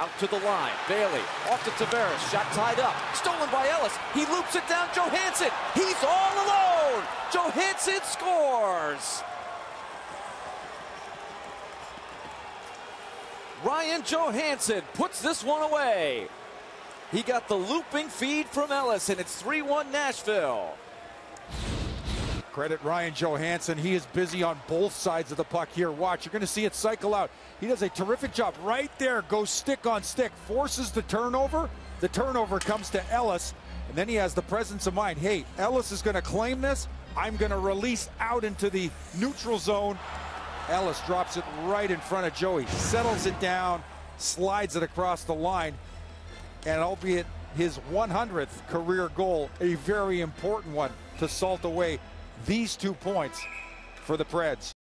Out to the line. Bailey off to Tavares. Shot tied up. Stolen by Ellis. He loops it down. Johansen. He's all alone. Johansen scores. Ryan Johansen puts this one away. He got the looping feed from Ellis, and it's 3 1 Nashville. Credit Ryan Johansen. He is busy on both sides of the puck here. Watch, you're going to see it cycle out. He does a terrific job right there. Goes stick on stick, forces the turnover. The turnover comes to Ellis, and then he has the presence of mind. Hey, Ellis is going to claim this. I'm going to release out into the neutral zone. Ellis drops it right in front of Joey, settles it down, slides it across the line, and albeit his 100th career goal, a very important one to salt away these two points for the Preds.